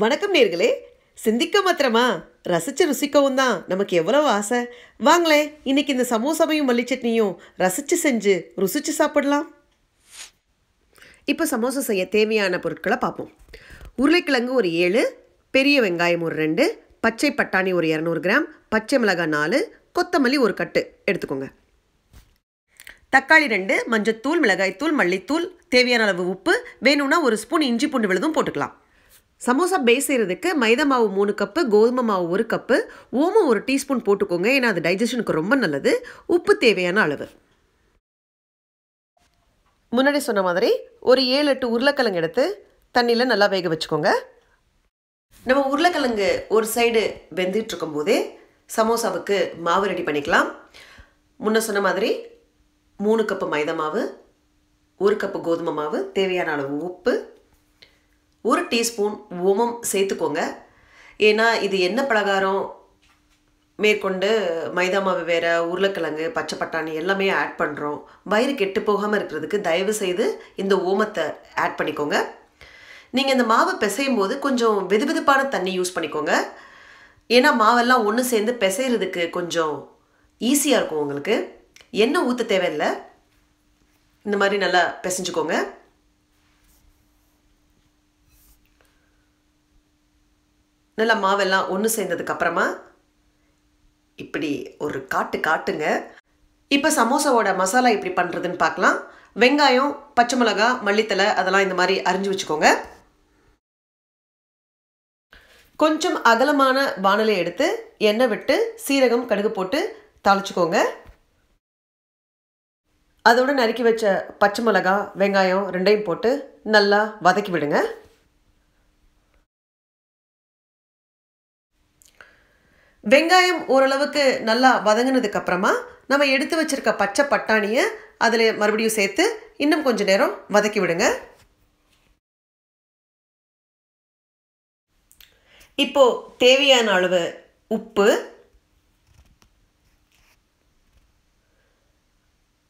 வணக்கம் நேர்களே. சிந்திக்க மாத்திரமா? ரசிச்சு ருசிக்கவும் தான். நமக்கு எவ்வளவு ஆசை? வாங்களேன் இன்னைக்கு இந்த சமோசாவையும் மல்லி சட்னியும் ரசிச்சு செஞ்சு ருசிச்சு சாப்பிடலாம். இப்போ சமோசா செய்ய தேவையான பொருட்களை பார்ப்போம். உருளைக்கிழங்கு ஒரு ஏழு பெரிய வெங்காயம் ஒரு ரெண்டு பச்சை பட்டாணி ஒரு இரநூறு கிராம் பச்சை மிளகாய் நாலு கொத்தமல்லி ஒரு கட்டு. எடுத்துக்கோங்க. தக்காளி ரெண்டு மஞ்சத்தூள் மிளகாய்த்தூள் மல்லித்தூள் தேவையான அளவு உப்பு வேணும்னா ஒரு ஸ்பூன் இஞ்சி பூண்டு விழுதும் போட்டுக்கலாம். சமோசா பேஸ் செய்கிறதுக்கு மைதா மாவு மூணு கப்பு கோதுமை மாவு ஒரு கப்பு ஓமம் ஒரு டீஸ்பூன் போட்டுக்கோங்க. ஏன்னா அது டைஜஷனுக்கு ரொம்ப நல்லது. உப்பு தேவையான அளவு. முன்னாடி சொன்ன மாதிரி ஒரு ஏழு எட்டு உருளைக்கிழங்கு எடுத்து தண்ணியில் நல்லா வேக வச்சுக்கோங்க. நம்ம உருளைக்கிழங்கு ஒரு சைடு வெந்துட்டு இருக்கும்போதே சமோசாவுக்கு மாவு ரெடி பண்ணிக்கலாம். முன்ன சொன்ன மாதிரி மூணு கப்பு மைதா மாவு ஒரு கப்பு கோதுமை மாவு தேவையான அளவு உப்பு ஒரு டீஸ்பூன் ஓமம் சேர்த்துக்கோங்க. ஏன்னா இது என்ன பலகாரம் மேற்கொண்டு மைதா மாவு வேறு உருளைக்கிழங்கு பச்சை பட்டாணி எல்லாமே ஆட் பண்ணுறோம் வயிறு கெட்டு போகாமல் இருக்கிறதுக்கு தயவு செய்து இந்த ஓமத்தை ஆட் பண்ணிக்கோங்க. நீங்கள் இந்த மாவை பிசையும் போது கொஞ்சம் வெதுவெதுப்பான தண்ணி யூஸ் பண்ணிக்கோங்க. ஏன்னா மாவெல்லாம் ஒன்று சேர்ந்து பிசைகிறதுக்கு கொஞ்சம் ஈஸியாக இருக்கும் உங்களுக்கு. எண்ணெய் ஊற்ற தேவையில்லை. இந்த மாதிரி நல்லா பிசைஞ்சுக்கோங்க. நல்லா மாவெல்லாம் ஒன்று சேர்ந்ததுக்கு அப்புறமா இப்படி ஒரு காட்டு காட்டுங்க. இப்போ சமோசாவோட மசாலா எப்படி பண்ணுறதுன்னு பார்க்கலாம். வெங்காயம் பச்சை மிளகா மல்லித்தலை அதெல்லாம் இந்த மாதிரி அரிஞ்சு வச்சுக்கோங்க. கொஞ்சம் அகலமான வானலை எடுத்து எண்ணெய் விட்டு சீரகம் கடுகு போட்டு தாளிச்சுக்கோங்க. அதோட நறுக்கி வச்ச பச்சை மிளகா வெங்காயம் ரெண்டையும் போட்டு நல்லா வதக்கி விடுங்க. வெங்காயம் ஓரளவுக்கு நல்லா வதங்கினதுக்கு அப்புறமா நம்ம எடுத்து வச்சிருக்க பச்சை பட்டாணியை அதில் மறுபடியும் சேர்த்து இன்னும் கொஞ்சம் நேரம் வதக்கி விடுங்க. இப்போ தேவையான அளவு உப்பு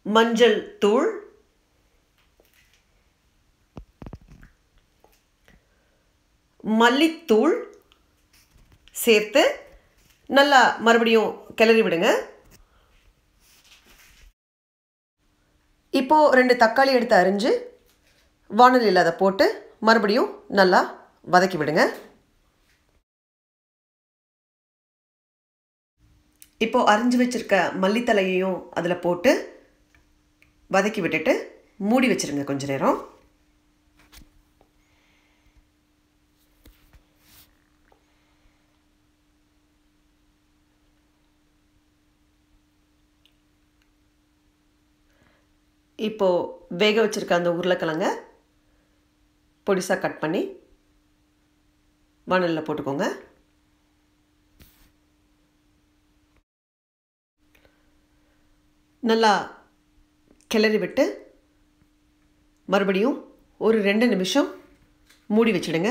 மஞ்சள் தூள் மல்லித்தூள் சேர்த்து நல்லா மறுபடியும் கிளறி விடுங்க. இப்போது ரெண்டு தக்காளி எடுத்து அரிஞ்சு வானலியில் அதை போட்டு மறுபடியும் நல்லா வதக்கி விடுங்க. இப்போது அரிஞ்சு வச்சுருக்க மல்லித்தலையையும் அதில் போட்டு வதக்கி விட்டுட்டு மூடி வச்சுருங்க கொஞ்ச நேரம். இப்போது வேக வச்சுருக்க அந்த உருளைக்கிழங்க பொடிசாக கட் பண்ணி வானலில் போட்டுக்கோங்க. நல்லா கிளறி விட்டு மறுபடியும் ஒரு ரெண்டு நிமிஷம் மூடி வச்சுடுங்க.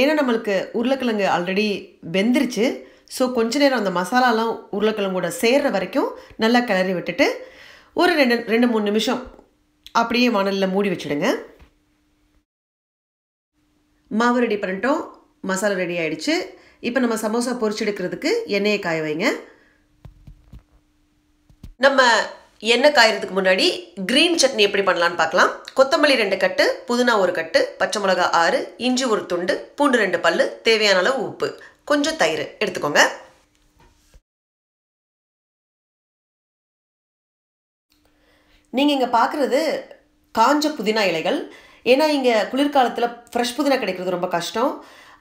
ஏன்னா நம்மளுக்கு உருளைக்கிழங்கு ஆல்ரெடி வெந்துருச்சு. ஸோ கொஞ்ச நேரம் அந்த மசாலாலாம் உருளைக்கிழங்கோட சேர்கிற வரைக்கும் நல்லா கிளறி விட்டுட்டு ஒரு ரெண்டு ரெண்டு மூணு நிமிஷம் அப்படியே மணலில் மூடி வச்சுடுங்க. மாவு ரெடி பண்ணிட்டோம். மசாலா ரெடி ஆகிடுச்சு இப்போ நம்ம சமோசா பொரிச்செடுக்கிறதுக்கு எண்ணெயை காய வைங்க. நம்ம எண்ணெய் காயறதுக்கு முன்னாடி க்ரீன் சட்னி எப்படி பண்ணலான்னு பார்க்கலாம். கொத்தமல்லி ரெண்டு கட்டு புதினா ஒரு கட்டு பச்சை மிளகா ஆறு இஞ்சி ஒரு துண்டு பூண்டு ரெண்டு பல் தேவையான அளவு உப்பு கொஞ்சம் தயிர் எடுத்துக்கோங்க. நீங்கள் இங்கே பார்க்குறது காஞ்ச புதினா இலைகள். ஏன்னா இங்கே குளிர்காலத்தில் ஃப்ரெஷ் புதினா கிடைக்கிறது ரொம்ப கஷ்டம்.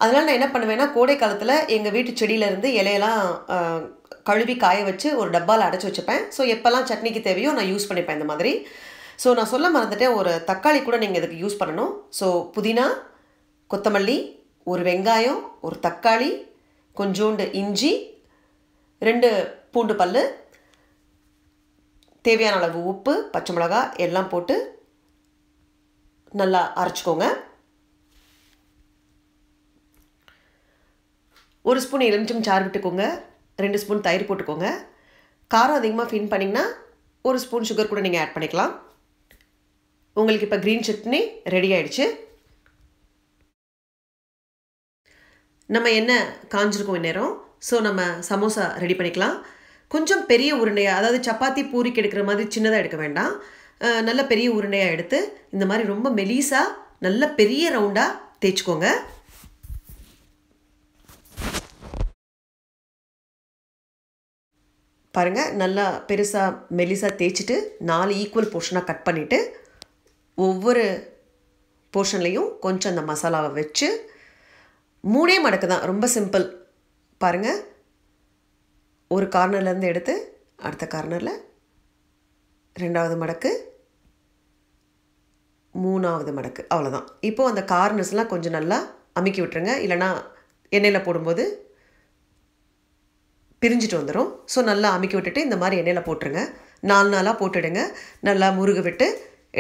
அதனால் நான் என்ன பண்ணுவேன்னா கோடை காலத்தில் எங்கள் வீட்டு செடியிலேருந்து இலையெல்லாம் கழுவி காய வச்சு ஒரு டப்பாவில் அடைச்சி வச்சுப்பேன். ஸோ எப்போல்லாம் சட்னிக்கு தேவையோ நான் யூஸ் பண்ணிப்பேன் இந்த மாதிரி. ஸோ நான் சொல்ல மறந்துட்டேன் ஒரு தக்காளி கூட நீங்கள் இதுக்கு யூஸ் பண்ணணும். ஸோ புதினா கொத்தமல்லி ஒரு வெங்காயம் ஒரு தக்காளி கொஞ்சோண்டு இஞ்சி ரெண்டு பூண்டு பல் தேவையான அளவு உப்பு பச்சை மிளகா எல்லாம் போட்டு நல்லா அரைச்சிக்கோங்க. ஒரு ஸ்பூன் எலுமிச்சம் சாறு விட்டுக்கோங்க. ரெண்டு ஸ்பூன் தயிர் போட்டுக்கோங்க. காரம் அதிகமாக ஃபின் பண்ணிங்கன்னா ஒரு ஸ்பூன் சுகர் கூட நீங்கள் ஆட் பண்ணிக்கலாம். உங்களுக்கு இப்போ க்ரீன் சட்னி ரெடி ஆயிடுச்சு. நம்ம என்ன காஞ்சிருக்கோம் இந்நேரம். ஸோ நம்ம சமோசா ரெடி பண்ணிக்கலாம். கொஞ்சம் பெரிய உருண்டையாக அதாவது சப்பாத்தி பூரிக்கு எடுக்கிற மாதிரி சின்னதாக எடுக்க வேண்டாம். நல்ல பெரிய உருண்டையாக எடுத்து இந்த மாதிரி ரொம்ப மெலிசாக நல்ல பெரிய ரவுண்டாக தேய்ச்சிக்கோங்க. பாருங்கள் நல்லா பெருசாக மெலிசாக தேய்ச்சிட்டு நாலு ஈக்குவல் போர்ஷனாக கட் பண்ணிவிட்டு ஒவ்வொரு போர்ஷன்லேயும் கொஞ்சம் அந்த மசாலாவை வச்சு மூணே மடக்கு தான் ரொம்ப சிம்பிள் பாருங்கள் ஒரு கார்னர்லேருந்து எடுத்து அடுத்த கார்னரில் ரெண்டாவது மடக்கு மூணாவது மடக்கு அவ்வளோதான் இப்போது அந்த கார்னர்ஸ்லாம் கொஞ்சம் நல்லா அமுக்கி விட்டுருங்க. இல்லைனா எண்ணெயில் போடும்போது பிரிஞ்சுட்டு வந்துடும் ஸோ நல்லா அமுக்கி விட்டுட்டு இந்த மாதிரி எண்ணெயில் போட்டுருங்க. நாலு நாளாக போட்டுடுங்க. நல்லா முருக விட்டு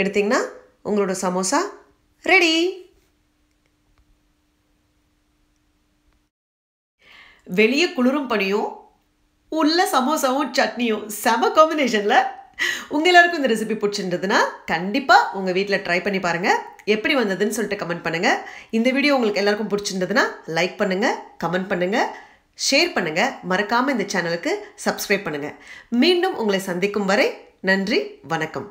எடுத்திங்கன்னா உங்களோட சமோசா ரெடி வெளியே குளிரும் பனியும் உள்ள சமோசாவும் சட்னியும். செம காம்பினேஷனில் உங்கள் எல்லாருக்கும் இந்த ரெசிபி பிடிச்சிருந்ததுன்னா கண்டிப்பாக உங்கள் வீட்டில் ட்ரை பண்ணி பாருங்கள் எப்படி வந்ததுன்னு சொல்லிட்டு கமெண்ட் பண்ணுங்கள் இந்த வீடியோ உங்களுக்கு எல்லாருக்கும் பிடிச்சிருந்ததுன்னா லைக் பண்ணுங்கள் கமெண்ட் பண்ணுங்கள் ஷேர் பண்ணுங்கள் மறக்காமல் இந்த சேனலுக்கு சப்ஸ்கிரைப் பண்ணுங்கள் மீண்டும் உங்களை சந்திக்கும் வரை நன்றி வணக்கம்.